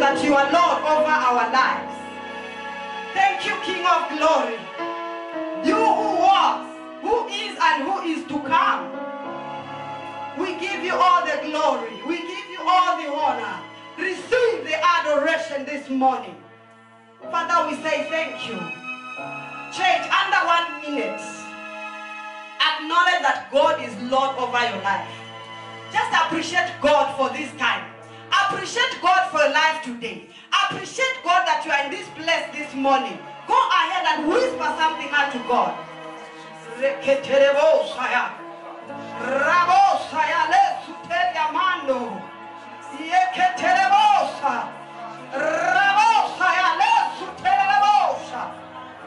that you are Lord over our lives. Thank you, King of glory. You who was, who is, and who is to come. We give you all the glory. We give you all the honor. Receive the adoration this morning. Father, we say thank you. Church, under one minute, acknowledge that God is Lord over your life. Just appreciate God for this time. Appreciate God for life today. Appreciate God that you are in this place this morning. Go ahead and whisper something God. Yeketerebosa. Rabosaya lesuterebosa.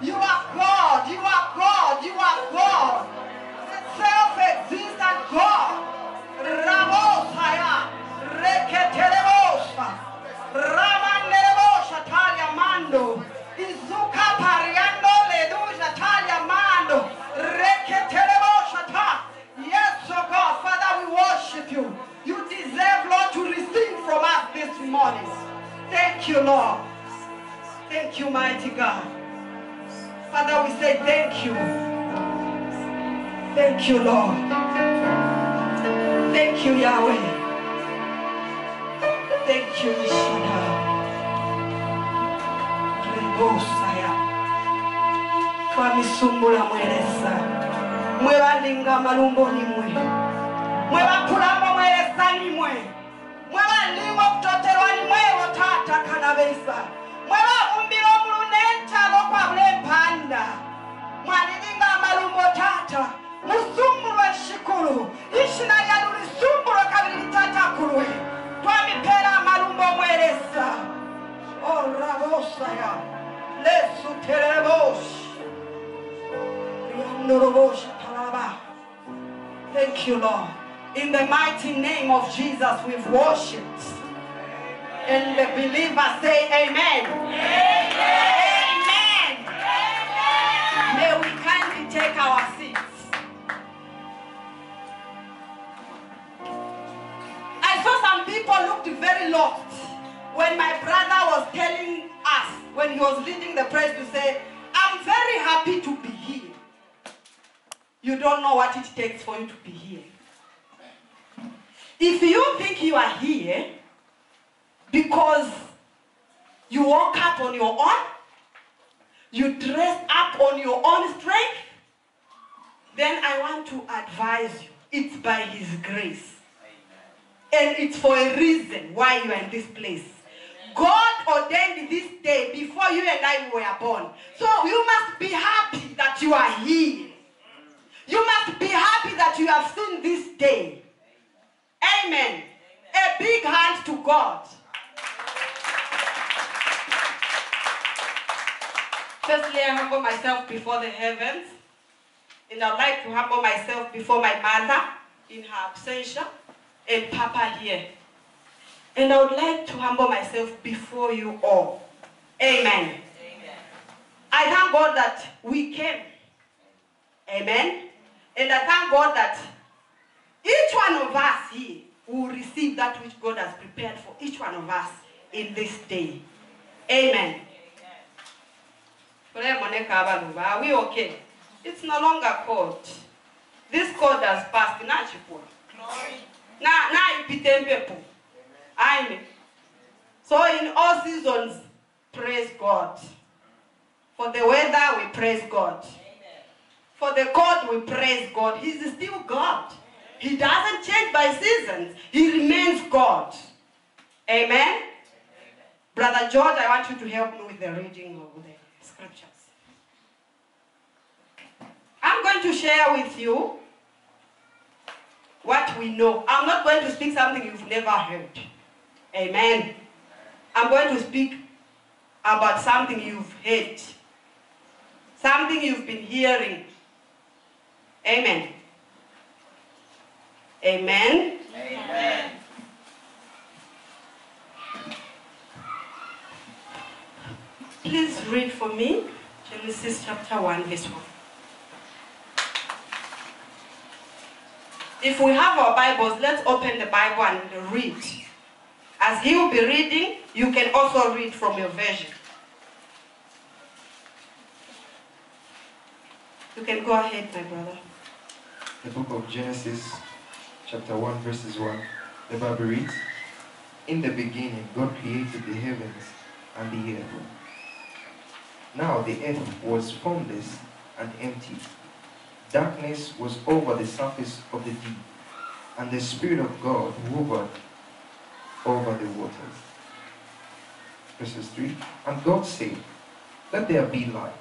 You are God. You are God. You are God. Self-existent God. Tata. Musumbulwe shikulu. Ishina kabili litatakuluwe. Twamipera amalumbo mwelesa. Orabosaya. Lesutereboshi. Riandorobosha talaba. Thank you, Lord. In the mighty name of Jesus, we've worshipped. And the believers say amen. Amen. May we kindly take our people looked very lost when my brother was telling us, when he was leading the praise, to say, I'm very happy to be here. You don't know what it takes for you to be here. If you think you are here because you woke up on your own, you dress up on your own strength, then I want to advise you it's by His grace. And it's for a reason why you are in this place. God ordained this day before you and I were born. So you must be happy that you are here. You must be happy that you have seen this day. Amen. A big hand to God. Firstly, I humble myself before the heavens. And I'd like to humble myself before my mother in her absentia and Papa here. And I would like to humble myself before you all. Amen. I thank God that we came. Amen. And I thank God that each one of us here will receive that which God has prepared for each one of us in this day. Amen. Are we okay? It's no longer cold. This cold has passed. Nachipua. Na na ipite mpepo. Amen. So in all seasons, praise God. For the weather, we praise God. For the cold, we praise God. He's still God. He doesn't change by seasons. He remains God. Amen. Brother George, I want you to help me with the reading of the scriptures. I'm going to share with you what we know. I'm not going to speak something you've never heard. Amen. I'm going to speak about something you've heard, something you've been hearing. Amen. Amen. Amen. Please read for me Genesis chapter 1, verse 1. If we have our Bibles, let's open the Bible and read As he will be reading, you can also read from your version. You can go ahead, my brother. The book of Genesis, chapter 1, verses 1. The Bible reads In the beginning, God created the heavens and the earth. Now the earth was formless and empty. Darkness was over the surface of the deep, and the Spirit of God hovered over the waters. Verses 3 And God said, Let there be light.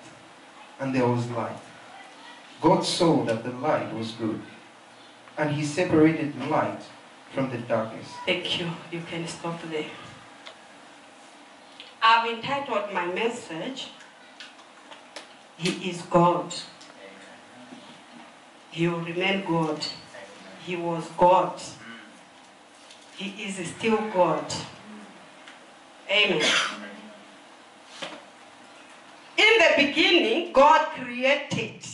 And there was light. God saw that the light was good, and he separated light from the darkness. Thank you. You can stop there. I've entitled my message, He is God. He will remain God. He was God. He is still God. Amen. In the beginning, God created.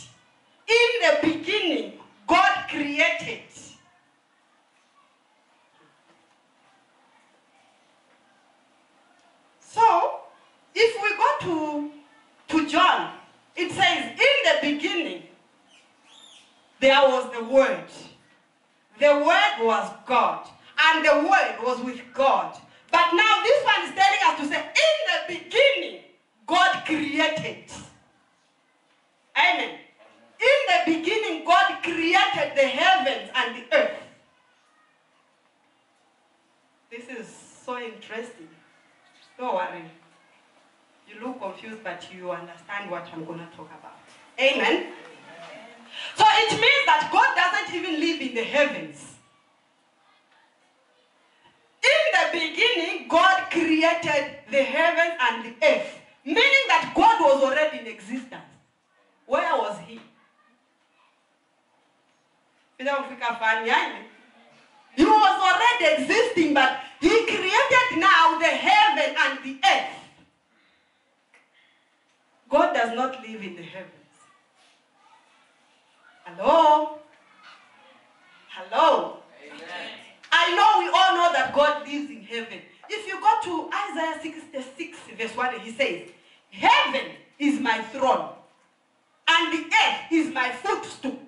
In the beginning, God created. So, if we go to, to John, it says, In the beginning, there was the Word. The Word was God. And the Word was with God. But now this one is telling us to say, In the beginning, God created. Amen. In the beginning, God created the heavens and the earth. This is so interesting. Don't worry. You look confused, but you understand what I'm going to talk about. Amen. That God doesn't even live in the heavens. In the beginning, God created the heavens and the earth, meaning that God was already in existence. Where was He? He was already existing, but He created now the heaven and the earth. God does not live in the heavens. Hello? Hello? I know we all know that God lives in heaven. If you go to Isaiah 66, verse 1, he says, Heaven is my throne, and the earth is my footstool.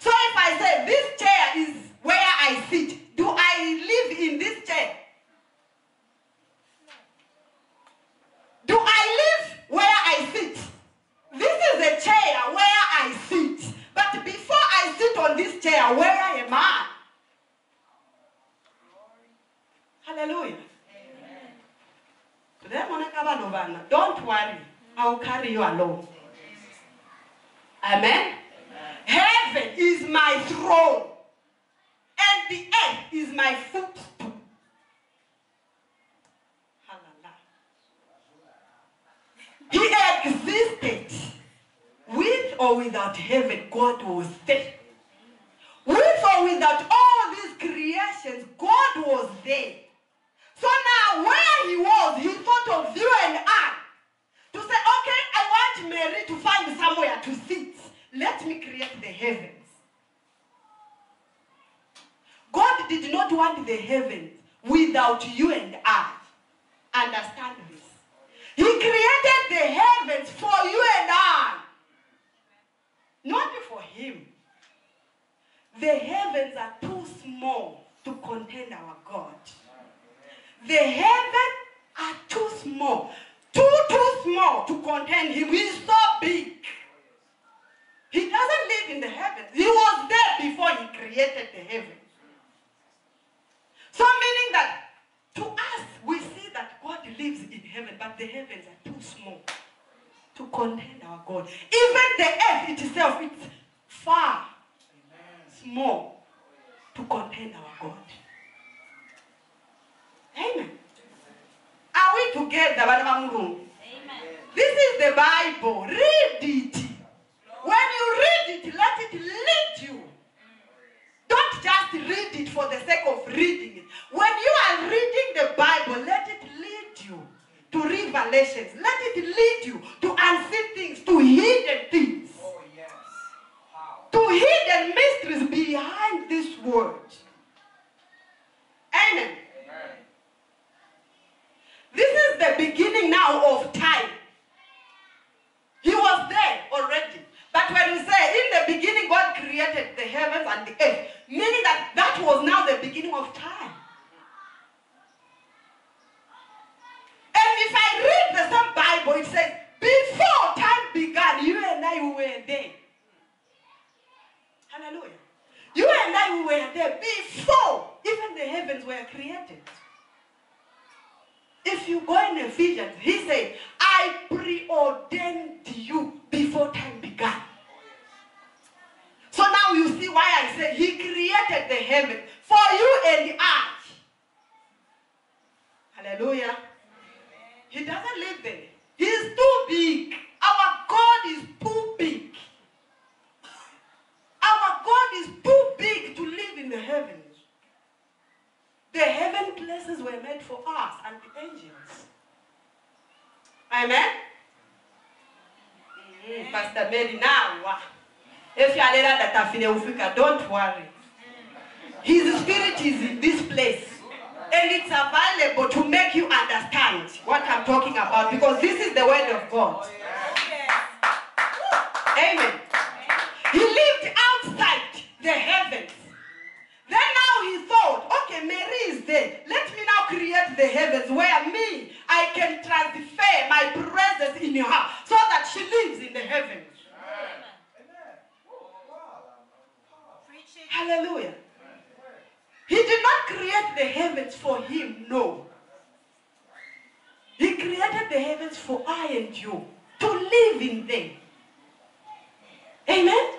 So if I say this chair is where I sit, do I live in this chair? Do I live where I sit? This is a chair where I sit. But before I sit on this chair, where am I? Hallelujah. Don't worry. I will carry you along. Amen. Heaven is my throne, and the earth is my footstool. He existed with or without heaven, God was there. With or without all these creations, God was there. So now, where he was, he thought of you and I to say, okay, I want Mary to find somewhere to sit. Let me create the heavens. God did not want the heavens without you and I. Understand. He created the heavens for you and I, not for him. The heavens are too small to contain our God. The heavens are too small, too, too small to contain him. He's so big. He doesn't live in the heavens. He was there before he created the heavens. So meaning that to us, we see that God lives in heaven, but the heavens are too small to contain our God. Even the earth itself, it's far small to contain our God. Amen. Are we together, Mulungu? This is the Bible. Read it. When you read it, let it lead you just read it for the sake of reading it. When you are reading the Bible, let it lead you to revelations. Let it lead you to unseen things, to hidden things. Oh, yes. To hidden mysteries behind this word. Amen. Amen. This is the beginning now of time. He was there already. But when we say in the beginning God created the heavens and the earth, meaning that that was now the beginning of time. And if I read the same Bible, it says, before time began, you and I were there. Hallelujah. You and I were there before even the heavens were created. If you go in Ephesians, he said, I preordained you before time began. So now you see why I say he created the heaven for you and I. Hallelujah. He doesn't live there. He's too big. Our God is too big. Our God is too big to live in the heavens. The heaven places were made for us and the angels. Amen? Mm, Pastor Mary, now, uh, if you are there that afine ufika, don't worry. His spirit is in this place. And it's available to make you understand what I'm talking about because this is the word of God. Amen. He lived outside the heavens. Then now he thought, okay, Mary is there. Let me now create the heavens where me, I can transfer my presence in your her so that she lives in the heavens. Hallelujah. He did not create the heavens for him, no. He created the heavens for I and you to live in them. Amen?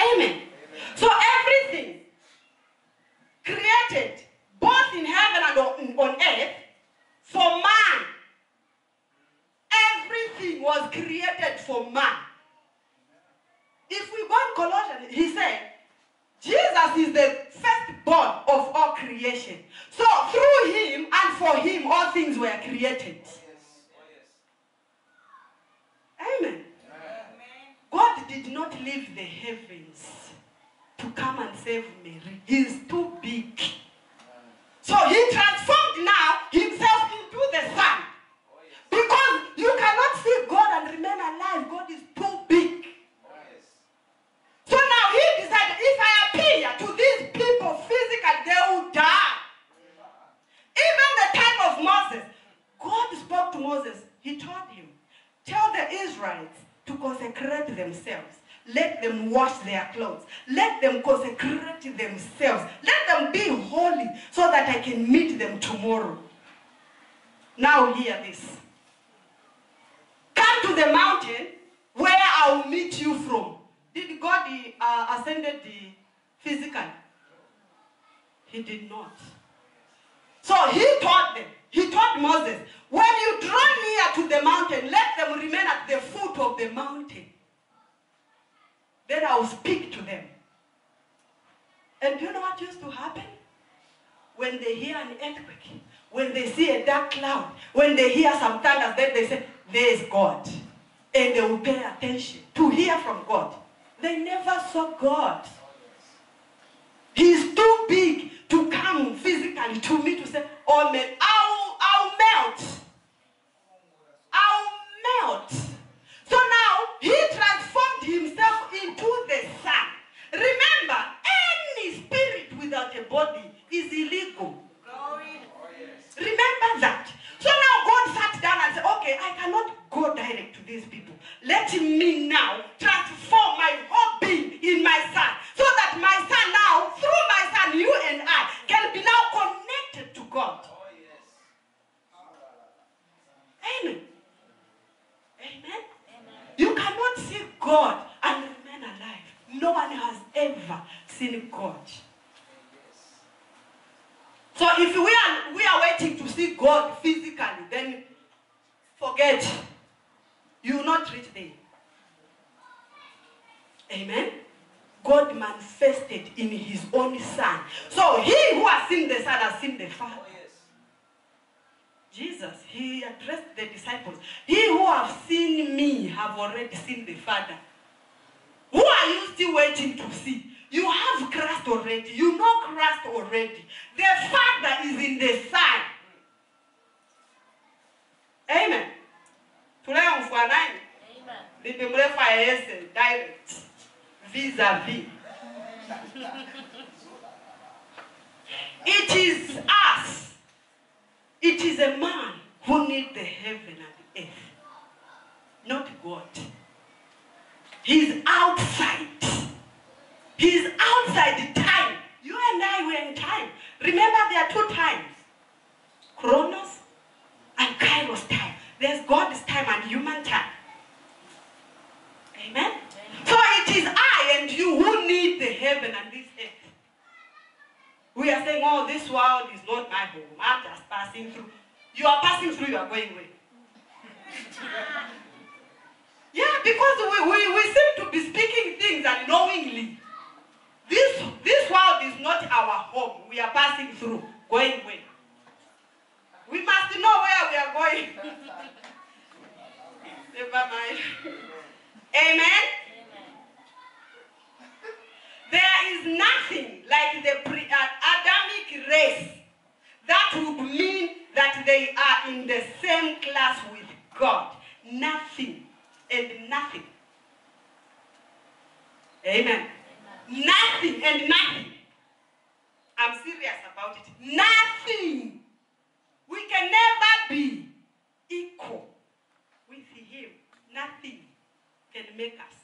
Amen. So everything created both in heaven and on, on earth for man. Everything was created for man. If we go in Colossians, he said, Jesus is the creation. So through him and for him, all things were created. Oh, oh, Amen. God did not leave the heavens to come and save Mary. He's too big. So he transformed now himself into the Son. Because you cannot see God and remain alive. God is too big. So now he decided if I appear to these people physically, they will die. Even the time of Moses, God spoke to Moses. He told him, Tell the Israelites to consecrate themselves. Let them wash their clothes. Let them consecrate themselves. Let them be holy so that I can meet them tomorrow. Now, hear this. Come to the mountain where I will meet you from. Did God uh, the physical? He did not. So he taught them. He taught Moses, when you draw near to the mountain, let them remain at the foot of the mountain. Then I will speak to them. And do you know what used to happen? When they hear an earthquake, when they see a dark cloud, when they hear some thunder, then they say, There is God. And they will pay attention to hear from God. They never saw God. He's too big to come physically to me to say, Oh man, I'll, I'll melt. I'll melt. So now he transformed himself into the Son. Remember, any spirit without a body is illegal. already. You know Christ already. The Father is in the Son. Amen. Today on Friday, nani? Bibi mrefu aese direct vis-a-vis. It is us. It is a man who need the heaven and the earth, not God. He's outside. He's outside the time. You and I were in time. Remember, there are two times Chronos and Kairos time. There's God's time and human time. Amen? So it is I and you who need the heaven and this earth. We are saying, oh, this world is not my home. I'm just passing through. You are passing through, you are going away. yeah, because we, we, we seem to be speaking things unknowingly. This, this world is not our home. We are passing through, going away. We must know where we are going. Never mind. Amen. There is nothing like the pre-Adamic uh, race that would mean that they are in the same class with God. Nothing and nothing. Amen. Nothing and nothing. I'm serious about it. Nothing. We can never be equal with Him. Nothing can make us.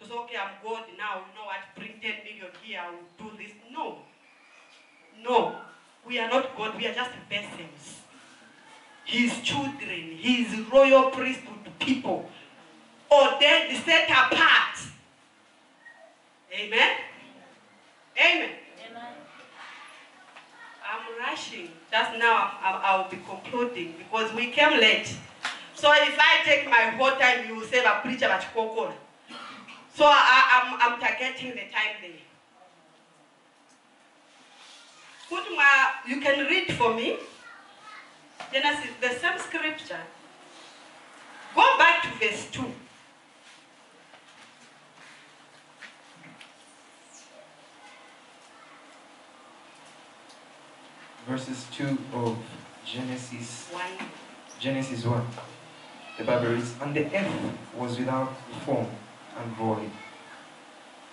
So, so okay, I'm God now. You know what? Bring 10 million here. I will do this. No. No. We are not God. We are just vessels. His children, His royal priesthood people, ordained, set apart. Amen. Amen. Rushing. Just now, I'll be concluding because we came late. So if I take my whole time, you will say, "I preach about Kokora." So I, I'm, I'm targeting the time there. Put my, you can read for me. Genesis, the same scripture. Go back to verse 2. Verses 2 of Genesis 1. Genesis 1. The Bible reads, And the earth was without form and void,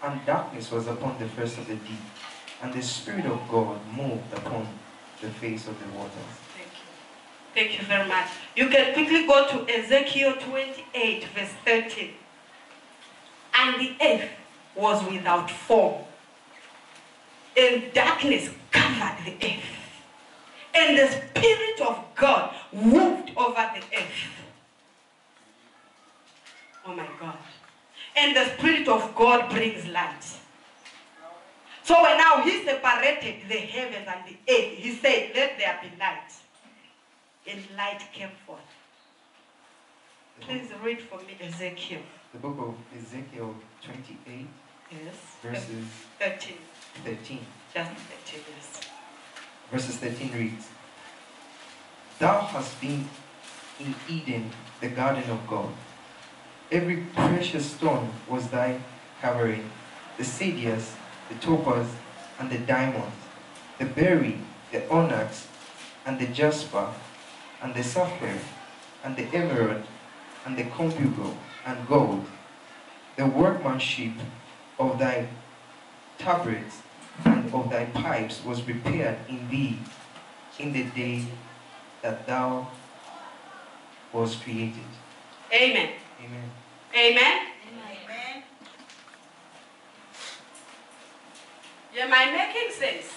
and darkness was upon the face of the deep, and the Spirit of God moved upon the face of the waters. Thank you. Thank you very much. You can quickly go to Ezekiel 28, verse 13. And the earth was without form, and darkness covered the earth. And the Spirit of God moved over the earth. Oh my God. And the Spirit of God brings light. So when now he separated the heavens and the earth, he said, Let there be light. And light came forth. Please read for me Ezekiel. The book of Ezekiel 28, Yes. verses 13. 13. Just 13, yes. Verses 13 reads, Thou hast been in Eden, the garden of God. Every precious stone was thy covering, the sardius, the topaz, and the diamond, the beryl, the onyx, and the jasper, and the sapphire, and the emerald, and the compugo, and gold. The workmanship of thy tabrets of thy pipes was prepared in thee in the day that thou was created. Amen. Amen. Amen. Am I making sense?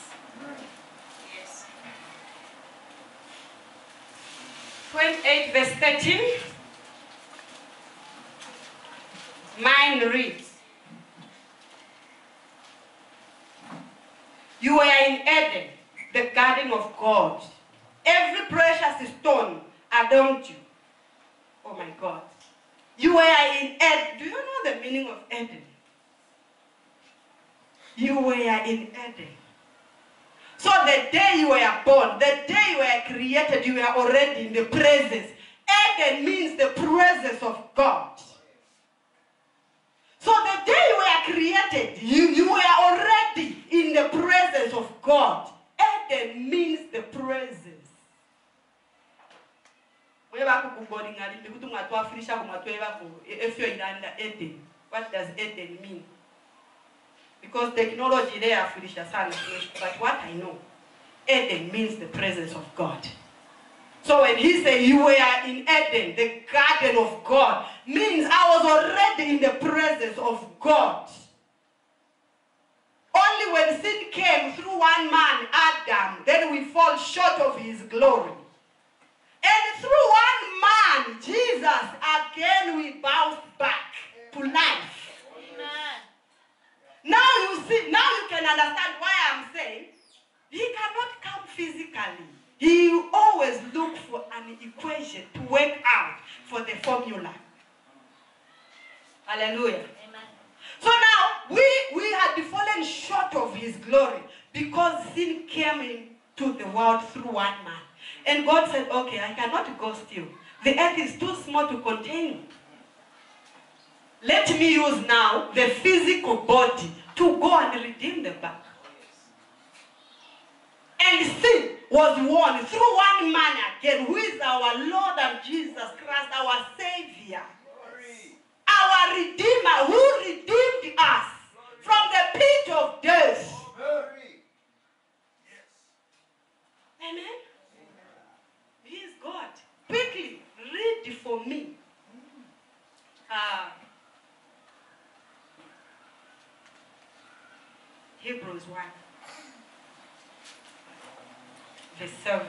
Yes. 28 verse 13. Mine reads You were in Eden, the garden of God. Every precious stone adorned you. Oh my God. You were in Eden. Do you know the meaning of Eden? You were in Eden. So the day you were born, the day you were created, you were already in the presence. Eden means the presence of God. So the day you were created, you, you were already in the presence of God. Eden means the presence. What does eden mean because technology ile yafirisha sana but what i know eden means the presence of god so when he said you were in eden the garden of god means i was already in the presence of god only when sin came through one man, Adam, then we fall short of his glory. And through one man, Jesus, again we bounce back to life. Amen. Now you see, now you can understand why I'm saying he cannot come physically. He always look for an equation to work out for the formula. Hallelujah. So now we we had fallen short of his glory because sin came into the world through one man. And God said, Okay, I cannot go still. The earth is too small to contain me. Let me use now the physical body to go and redeem the back. And sin was won through one man again, who is our Lord and Jesus Christ, our Savior our Redeemer who redeemed us from the pit of death. Amen. He is God. Quickly, read for me. Uh, Hebrews 1, verse 7.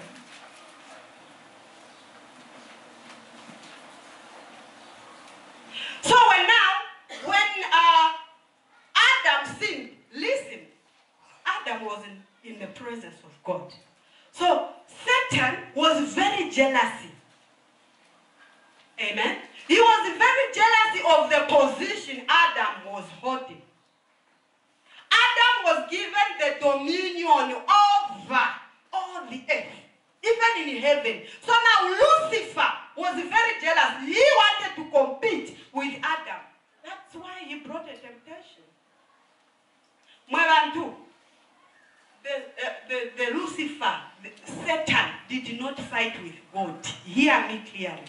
So when now, when uh, Adam sinned, listen, Adam was in, in the presence of God. So Satan was very jealousy. Amen. He was very jealousy of the position Adam was holding. Adam was given the dominion over all the earth, even in heaven. So now Lucifer was very jealous. He wanted to compete with Adam. That's why he brought a the, uh, the, the Lucifer, the, Satan, did not fight with God. Hear me clearly.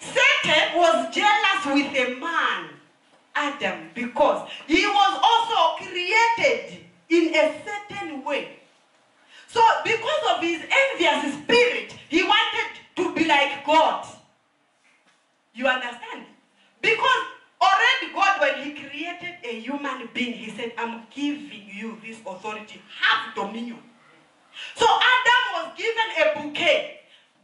Satan was jealous with a man, Adam, because he was also created in a certain way. So, because of his envious spirit, he wanted to be like God. You understand? Because already God, when he created a human being, he said, I'm giving you this authority, have dominion. So Adam was given a bouquet.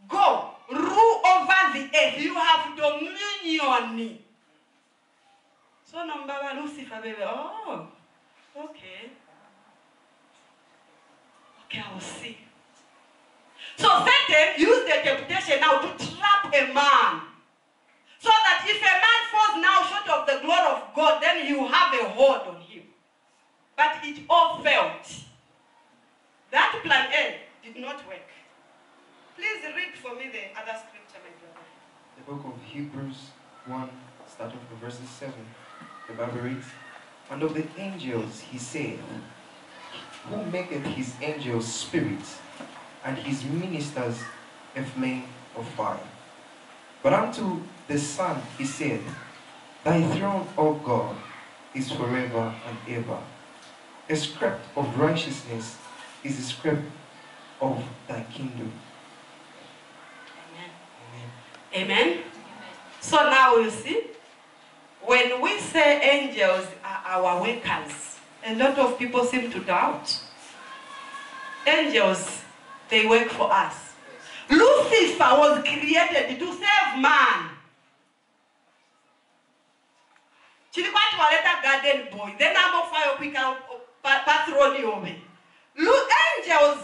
Go, rule over the earth. You have dominion. So number Lucifer, baby. Oh, okay. Okay, I will see. So Satan used the temptation now to trap a man. So that if a man falls now short of the glory then you have a hold on him. But it all failed. That plan A did not work. Please read for me the other scripture, my brother. The book of Hebrews 1, starting from verses 7. The Bible reads, And of the angels he said, Who maketh his angels spirits, and his ministers a flame of fire. But unto the Son he said, Thy throne, O God, is forever and ever. A script of righteousness is a script of thy kingdom. Amen. Amen. Amen. So now you see, when we say angels are our workers, a lot of people seem to doubt. Angels, they work for us. Lucifer was created to save man. Chilikuwa tiwaleta garden boy. Then amofaya kuika pa- patroni ove Lu- angels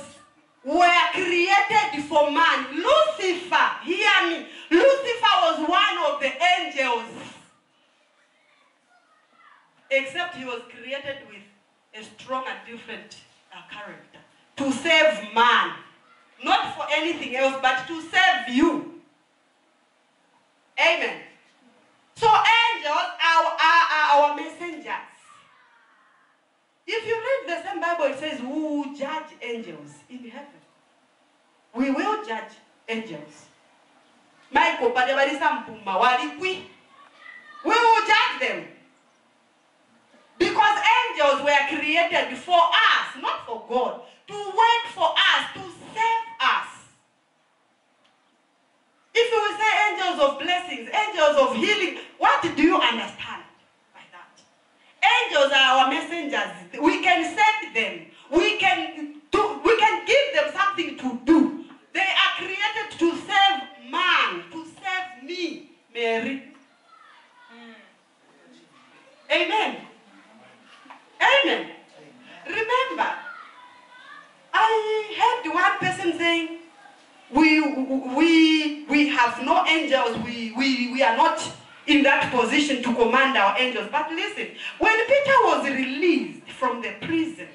were created for man. Lucifer hear me. Lucifer was one of the angels. Except he was created with a strong and different uh, character. To save man. Not for anything else but to save you. Amen so angels are, are, are our messengers. If you read the same Bible, it says, We will judge angels in heaven. We will judge angels. michael walikwi we will judge them because angels were created for us not for god to work for us to serve us if you say angels of blessings angels of healing what do you understand by that angels are our messengers we can send them we can do, we can give them something to do they are created to serve man to serve me mary amen amen remember i heard one person saying we we we have no angels we we we are not in that position to command our angels but listen when peter was released from the prison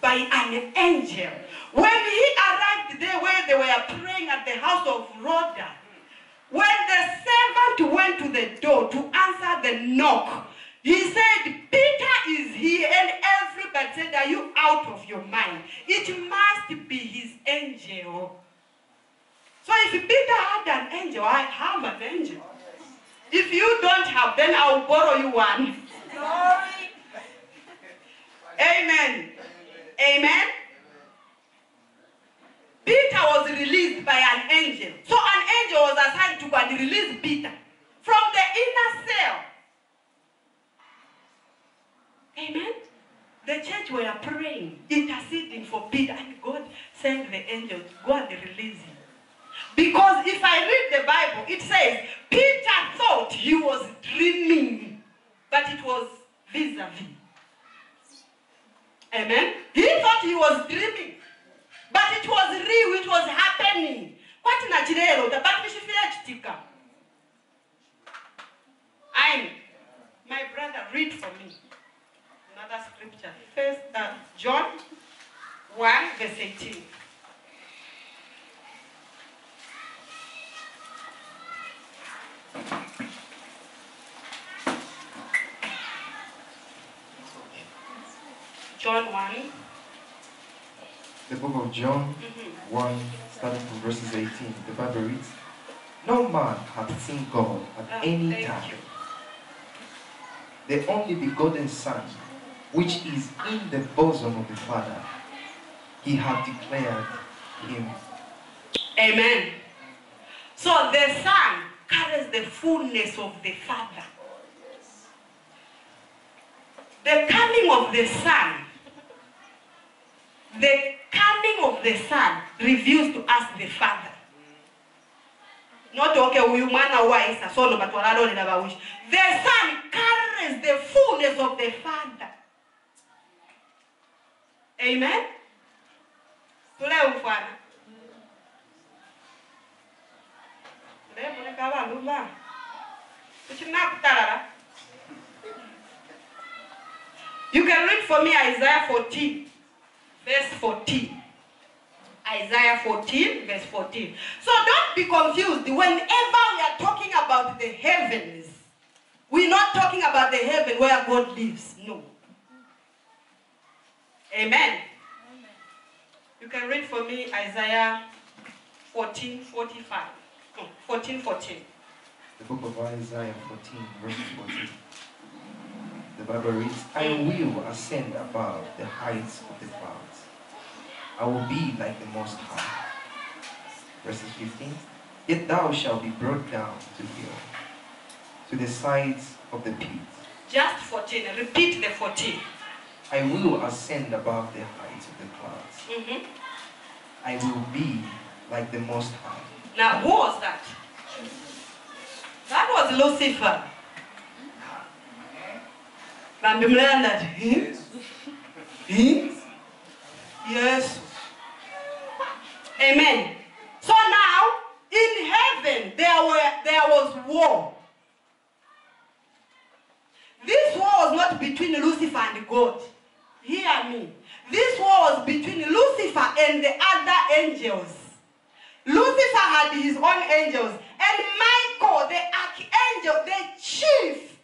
by an angel when he arrived there where they were praying at the house of rhoda when the servant went to the door to answer the knock he said peter is here and everybody said are you out of your mind it must be his angel so if Peter I have an angel. If you don't have, then I'll borrow you one. Glory. Amen. Amen. Peter was released by an angel. So an angel was assigned to go and release Peter from the inner cell. Amen. The church were praying, interceding for Peter, and God sent the angel to go and release him. Because if I read the Bible, it says Peter thought he was dreaming, but it was vis-a-vis. Amen. He thought he was dreaming, but it was real, it was happening. Kwati chilelo, tabaki chifile chitika. I'm, my brother, read for me another scripture. First, uh, John 1, verse 18. John 1. The book of John Mhm. 1, starting from verses 18. The Bible reads, No man hath seen God at Ah, any time. you. The only begotten Son, which is in the bosom of the Father, he hath declared him. Amen. So the Son carries the fullness of the Father. The coming of the Son, the coming of the Son reveals to us the Father. Not okay, uyu mwana wa Isa sono batwalalolera bawishi. The Son carries the fullness of the Father. Amen. Tule mfano. ndeboneka abantu ba kuchinakutalala you can read for me isaiah 14 verse 14 isaiah 14 verse 14 so don't be confused. Whenever we are talking about the heavens we're not talking about the heaven where god lives. No. Amen. You can read for me isaiah 14 45 no, 14 14 The book of Isaiah 14, verse 14. The Bible reads, I will ascend above the heights of the clouds. I will be like the Most High. Verses 15. Yet thou shalt be brought down to hell, to the sides of the pit. Just 14. Repeat the 14. I will ascend above the heights of the clouds. Mhm. I will be like the Most High. Now, who was that? That was Lucifer. Bambi mlanda ati, "Eh? Eh? Yes. Amen. So now, in heaven, there were there was war. This war was not between Lucifer and God. Hear me. This war was between Lucifer and the other angels. Lucifer had his own angels, and Michael, the archangel, the chief